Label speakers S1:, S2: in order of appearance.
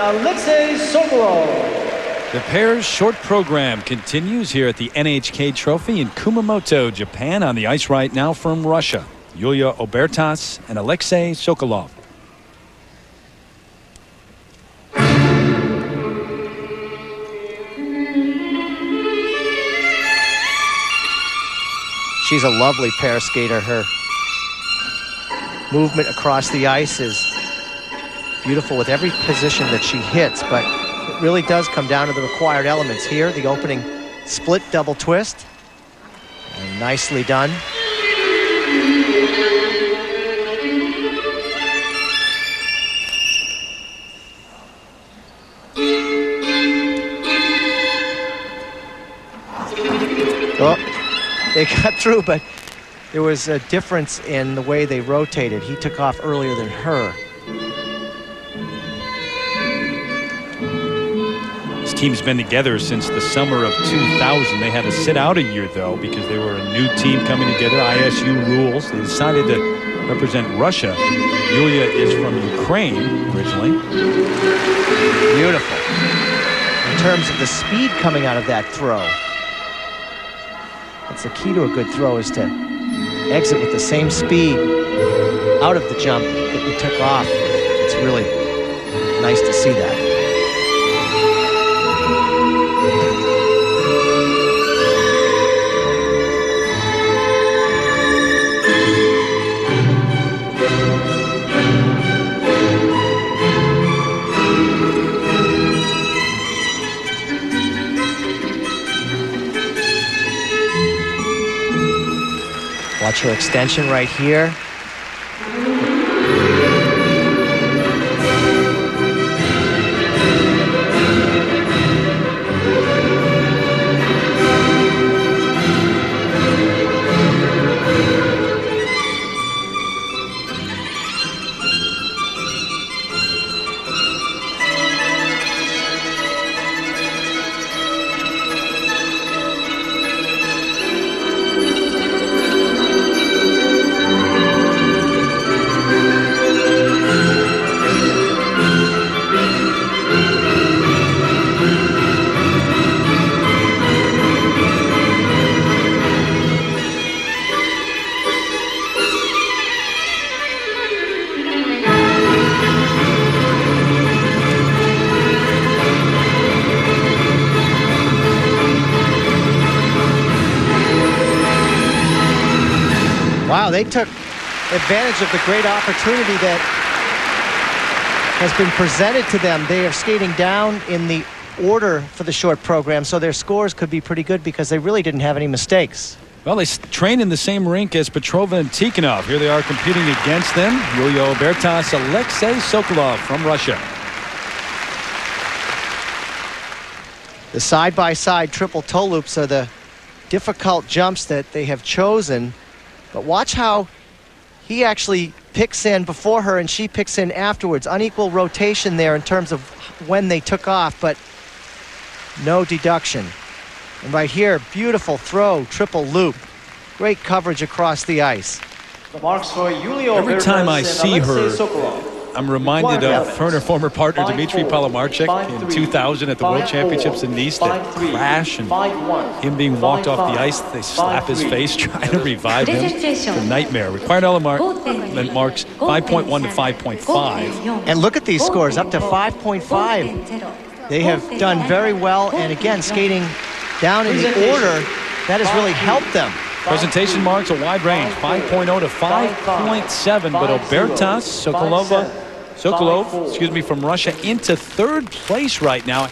S1: Alexei Sokolov.
S2: The pair's short program continues here at the NHK Trophy in Kumamoto, Japan. On the ice right now from Russia, Yulia Obertas and Alexei Sokolov.
S3: She's a lovely pair skater. Her movement across the ice is beautiful with every position that she hits, but it really does come down to the required elements here. The opening split double twist. And nicely done. Oh, they got through, but there was a difference in the way they rotated. He took off earlier than her.
S2: Team's been together since the summer of 2000. They had to sit out a year, though, because they were a new team coming together. ISU rules. They decided to represent Russia. Yulia is from Ukraine originally.
S3: Beautiful. In terms of the speed coming out of that throw. That's the key to a good throw is to exit with the same speed out of the jump that you took off. It's really nice to see that. Watch her extension right here. They took advantage of the great opportunity that has been presented to them. They are skating down in the order for the short program, so their scores could be pretty good because they really didn't have any mistakes.
S2: Well, they train in the same rink as Petrova and Tikhonov. Here they are competing against them. Yulia Obertas, Alexei Sokolov from Russia.
S3: The side-by-side -side triple toe loops are the difficult jumps that they have chosen but watch how he actually picks in before her and she picks in afterwards. Unequal rotation there in terms of when they took off, but no deduction. And right here, beautiful throw, triple loop. Great coverage across the ice.
S1: The marks for Yulia
S2: Every time I see her, I'm reminded of her former partner Dmitry Palamarchuk in 2000 at the World Championships in Nice. That crash and him being walked off the ice. They slap his face trying to revive him. It's a nightmare. Required element marks 5.1 to 5.5.
S3: And look at these scores, up to 5.5. They have done very well. And again, skating down in the order, that has really helped them.
S2: Presentation marks a wide range, 5.0 to 5.7, but Obertas, Sokolova, Sokolov, excuse me, from Russia into third place right now.